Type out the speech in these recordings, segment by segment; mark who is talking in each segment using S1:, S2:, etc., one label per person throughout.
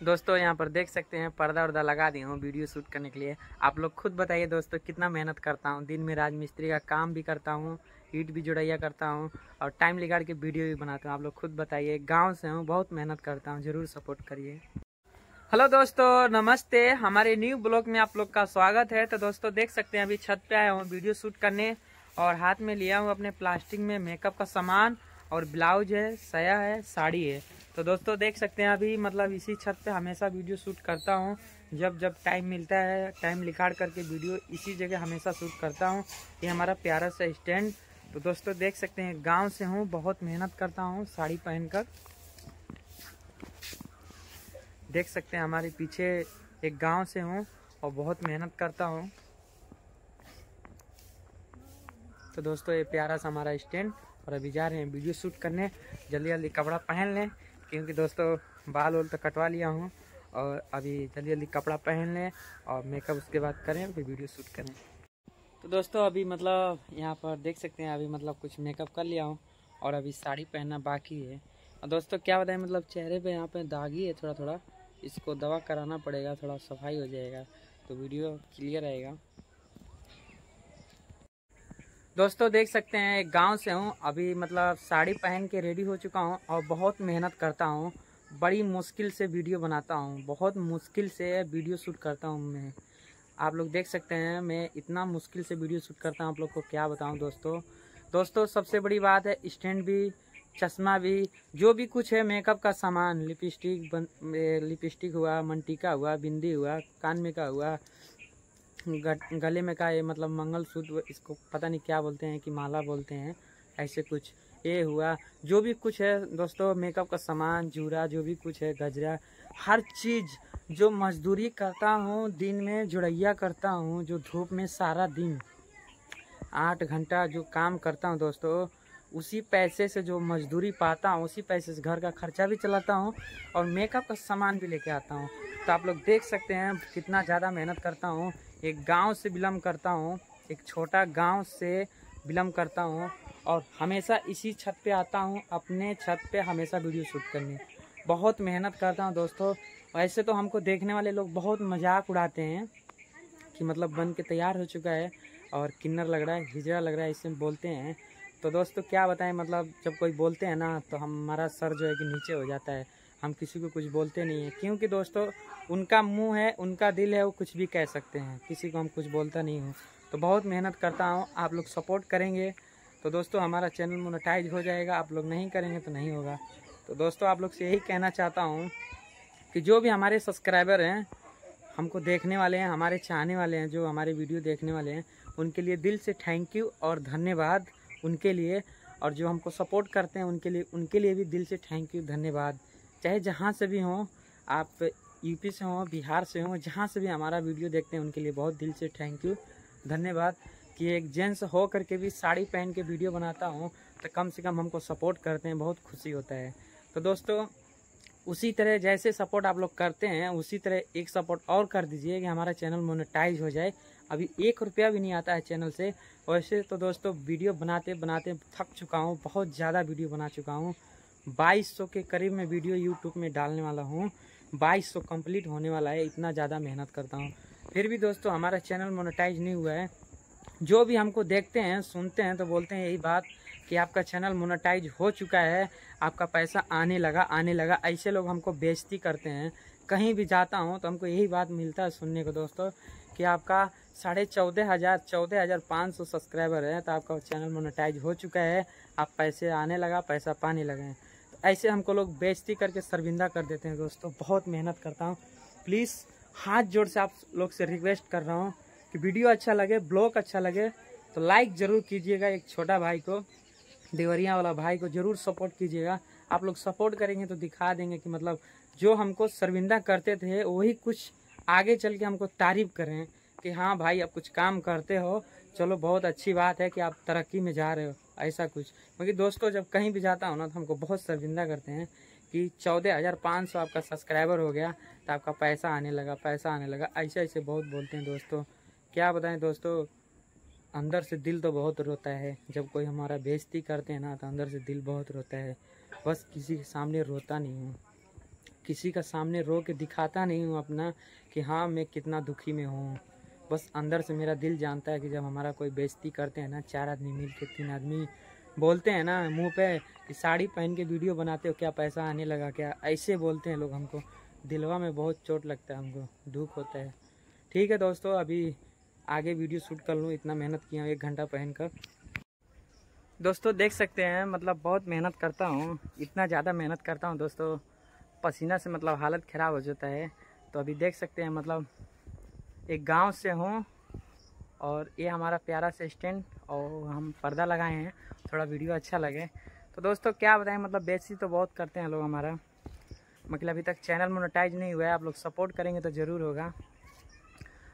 S1: दोस्तों, यहाँ पर देख सकते हैं, पर्दा वर्दा लगा दिया हूँ वीडियो शूट करने के लिए। आप लोग खुद बताइए दोस्तों, कितना मेहनत करता हूँ। दिन में राजमिस्त्री का काम भी करता हूँ, ईट भी जुड़ैया करता हूँ और टाइम निकाल के वीडियो भी बनाता हूँ। आप लोग खुद बताइए, गाँव से हूँ, बहुत मेहनत करता हूँ, ज़रूर सपोर्ट करिए। हेलो दोस्तों, नमस्ते। हमारे न्यू ब्लॉग में आप लोग का स्वागत है। तो दोस्तों, देख सकते हैं, अभी छत पे आया हूँ वीडियो शूट करने और हाथ में लिया हूँ अपने प्लास्टिक में मेकअप का सामान और ब्लाउज है, सया है, साड़ी है। तो दोस्तों, देख सकते हैं अभी मतलब इसी छत पे हमेशा वीडियो शूट करता हूँ। जब जब टाइम मिलता है, टाइम लिखाड़ करके वीडियो इसी जगह हमेशा शूट करता हूँ। ये हमारा प्यारा सा स्टैंड। तो दोस्तों, देख सकते हैं, गाँव से हूँ, बहुत मेहनत करता हूँ साड़ी पहनकर। देख सकते हैं, हमारे पीछे एक गाँव से हूँ और बहुत मेहनत करता हूँ। तो दोस्तों, ये प्यारा सा हमारा स्टैंड। और अभी जा रहे हैं वीडियो शूट करने। जल्दी जल्दी कपड़ा पहन लें। क्योंकि दोस्तों, बाल वाल तो कटवा लिया हूँ और अभी जल्दी जल्दी कपड़ा पहन लें और मेकअप उसके बाद करें फिर वीडियो शूट करें। तो दोस्तों, अभी मतलब यहाँ पर देख सकते हैं, अभी मतलब कुछ मेकअप कर लिया हूँ और अभी साड़ी पहनना बाकी है। और दोस्तों, क्या बताएँ मतलब चेहरे पे यहाँ पे दागी है थोड़ा थोड़ा इसको दवा कराना पड़ेगा, थोड़ा सफ़ाई हो जाएगा तो वीडियो क्लियर आएगा दोस्तों, देख सकते हैं, एक गाँव से हूँ। अभी मतलब साड़ी पहन के रेडी हो चुका हूँ और बहुत मेहनत करता हूँ। बड़ी मुश्किल से वीडियो बनाता हूँ। बहुत मुश्किल से वीडियो शूट करता हूँ मैं। आप लोग देख सकते हैं, मैं इतना मुश्किल से वीडियो शूट करता हूँ। आप लोग को क्या बताऊँ दोस्तों? दोस्तों, सबसे बड़ी बात है स्टैंड भी, चश्मा भी, जो भी कुछ है मेकअप का सामान लिपस्टिक लिपस्टिक हुआ, मंटिका हुआ, बिंदी हुआ, कान में का हुआ गले में का ये मतलब मंगलसूत्र इसको पता नहीं क्या बोलते हैं, कि माला बोलते हैं, ऐसे कुछ ये हुआ। जो भी कुछ है दोस्तों मेकअप का सामान, जूरा, जो भी कुछ है, गजरा, हर चीज़ जो मजदूरी करता हूँ, दिन में जुड़ैया करता हूँ, जो धूप में सारा दिन, आठ घंटा जो काम करता हूँ दोस्तों, उसी पैसे से जो मजदूरी पाता हूँ, उसी पैसे से घर का खर्चा भी चलाता हूँ और मेकअप का सामान भी लेके आता हूँ। तो आप लोग देख सकते हैं कितना ज़्यादा मेहनत करता हूँ। एक गाँव से बिलोंग करता हूँ, एक छोटा गाँव से बिलोंग करता हूँ और हमेशा इसी छत पे आता हूँ, अपने छत पे हमेशा वीडियो शूट करने। बहुत मेहनत करता हूँ दोस्तों। वैसे तो हमको देखने वाले लोग बहुत मज़ाक उड़ाते हैं कि मतलब बन के तैयार हो चुका है और किन्नर लग रहा है, हिजड़ा लग रहा है इससे बोलते हैं। तो दोस्तों, क्या बताएँ? मतलब जब कोई बोलते हैं ना तो हमारा सर जो है कि नीचे हो जाता है। हम किसी को कुछ बोलते नहीं हैं। क्योंकि दोस्तों, उनका मुँह है, उनका दिल है, वो कुछ भी कह सकते हैं। किसी को हम कुछ बोलता नहीं हूँ। तो बहुत मेहनत करता हूँ, आप लोग सपोर्ट करेंगे। तो दोस्तों, हमारा चैनल मोनेटाइज हो जाएगा। आप लोग नहीं करेंगे तो नहीं होगा। तो दोस्तों, आप लोग से यही कहना चाहता हूँ कि जो भी हमारे सब्सक्राइबर हैं, हमको देखने वाले हैं, हमारे चाहने वाले हैं, जो हमारे वीडियो देखने वाले हैं, उनके लिए दिल से थैंक यू और धन्यवाद उनके लिए। और जो हमको सपोर्ट करते हैं, उनके लिए उनके लिए भी दिल से थैंक यू धन्यवाद। चाहे जहाँ से भी हों, आप यूपी से हों, बिहार से हों, जहाँ से भी हमारा वीडियो देखते हैं, उनके लिए बहुत दिल से थैंक यू धन्यवाद कि एक जेंट्स हो करके भी साड़ी पहन के वीडियो बनाता हूँ तो कम से कम हमको सपोर्ट करते हैं, बहुत खुशी होता है। तो दोस्तों, उसी तरह जैसे सपोर्ट आप लोग करते हैं, उसी तरह एक सपोर्ट और कर दीजिए कि हमारा चैनल मोनेटाइज हो जाए। अभी एक रुपया भी नहीं आता है चैनल से। वैसे तो दोस्तों, वीडियो बनाते बनाते थक चुका हूँ, बहुत ज़्यादा वीडियो बना चुका हूँ। 2200 के करीब मैं वीडियो यूट्यूब में डालने वाला हूँ। 2200 कंप्लीट होने वाला है, इतना ज़्यादा मेहनत करता हूँ। फिर भी दोस्तों, हमारा चैनल मोनेटाइज नहीं हुआ है। जो भी हमको देखते हैं, सुनते हैं तो बोलते हैं यही बात कि आपका चैनल मोनेटाइज हो चुका है, आपका पैसा आने लगा आने लगा। ऐसे लोग हमको बेजती करते हैं। कहीं भी जाता हूँ तो हमको यही बात मिलता है सुनने को दोस्तों, कि आपका साढ़े चौदह हज़ार चौदह हज़ार पाँच सौ सब्सक्राइबर है तो आपका चैनल मोनेटाइज हो चुका है। आप पैसे आने लगा, पैसा पाने लगे हैं। ऐसे हमको लोग बेजती करके शर्मिंदा कर देते हैं दोस्तों। बहुत मेहनत करता हूँ। प्लीज़ हाथ जोड़ से आप लोग से रिक्वेस्ट कर रहा हूँ कि वीडियो अच्छा लगे ब्लॉग अच्छा लगे तो लाइक ज़रूर कीजिएगा एक छोटा भाई को, देवरिया वाला भाई को ज़रूर सपोर्ट कीजिएगा। आप लोग सपोर्ट करेंगे तो दिखा देंगे कि मतलब जो हमको शर्मिंदा करते थे, वही कुछ आगे चल के हमको तारीफ़ करें कि हाँ भाई, आप कुछ काम करते हो। चलो, बहुत अच्छी बात है कि आप तरक्की में जा रहे हो। ऐसा कुछ। क्योंकि दोस्तों, जब कहीं भी जाता हूँ ना तो हमको बहुत शर्मिंदा करते हैं कि चौदह हज़ार पाँच सौ आपका सब्सक्राइबर हो गया तो आपका पैसा आने लगा, पैसा आने लगा। ऐसे ऐसे बहुत बोलते हैं दोस्तों। क्या बताएँ दोस्तों, अंदर से दिल तो बहुत रोता है। जब कोई हमारा बेजती करते हैं ना तो अंदर से दिल बहुत रोता है। बस किसी के सामने रोता नहीं हूँ। किसी का सामने रो के दिखाता नहीं हूँ अपना कि हाँ मैं कितना दुखी में हूँ। बस अंदर से मेरा दिल जानता है कि जब हमारा कोई बेइज्जती करते हैं ना, चार आदमी मिल के, तीन आदमी बोलते हैं ना मुँह पे कि साड़ी पहन के वीडियो बनाते हो, क्या पैसा आने लगा क्या? ऐसे बोलते हैं लोग हमको। दिलवा में बहुत चोट लगता है हमको, दुख होता है। ठीक है दोस्तों, अभी आगे वीडियो शूट कर लूँ, इतना मेहनत किया हूँ, एक घंटा पहन कर दोस्तों, देख सकते हैं मतलब बहुत मेहनत करता हूँ, इतना ज़्यादा मेहनत करता हूँ दोस्तों। पसीना से मतलब हालत ख़राब हो जाता है। तो अभी देख सकते हैं मतलब एक गाँव से हूँ और ये हमारा प्यारा से स्टैंड और हम पर्दा लगाए हैं। थोड़ा वीडियो अच्छा लगे। तो दोस्तों, क्या बताएँ? मतलब बेसी तो बहुत करते हैं लोग हमारा। मतलब अभी तक चैनल मोनेटाइज नहीं हुआ है। आप लोग सपोर्ट करेंगे तो ज़रूर होगा।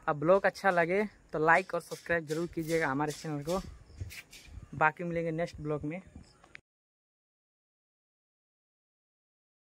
S1: अब ब्लॉग अच्छा लगे तो लाइक और सब्सक्राइब ज़रूर कीजिएगा हमारे चैनल को। बाकी मिलेंगे नेक्स्ट ब्लॉग में।